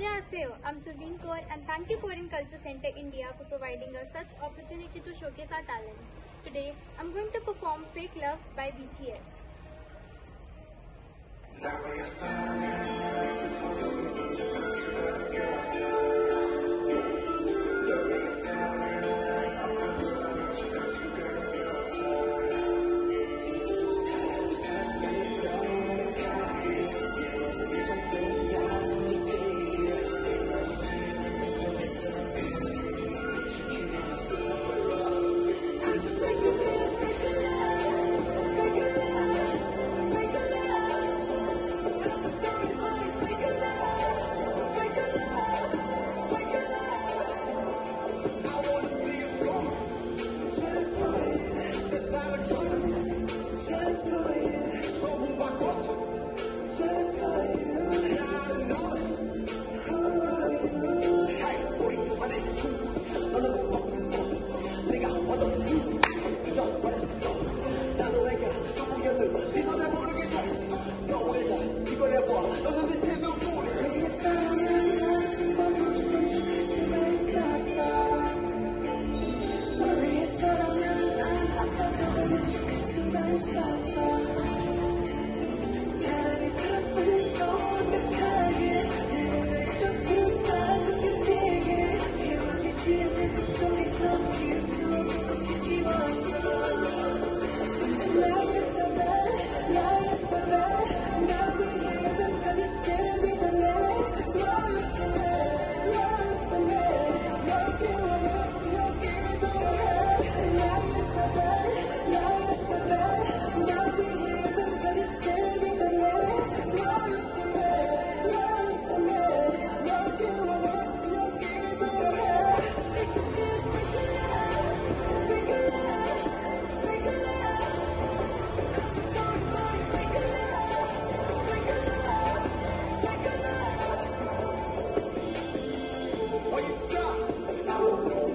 Annyeonghaseyo, I'm Surveen Kaur and thank you Korean Culture Center India for providing us such opportunity to showcase our talents. Today, I'm going to perform Fake Love by BTS. always stop.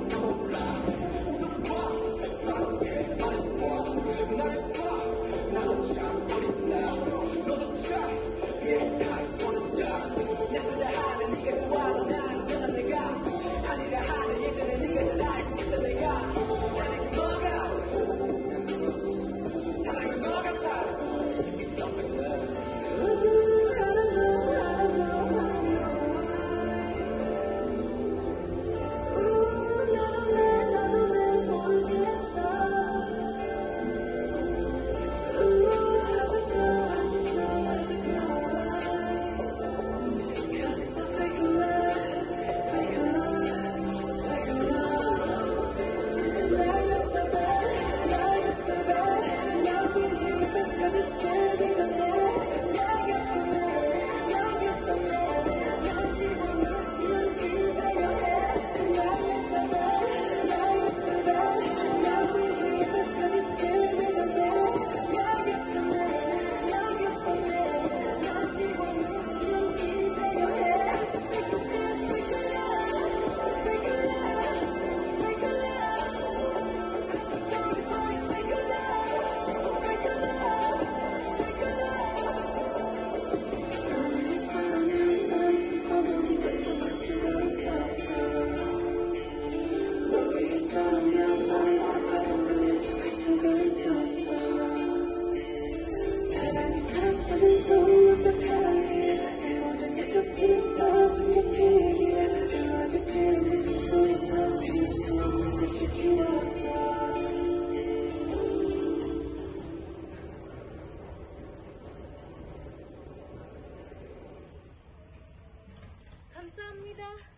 감사합니다.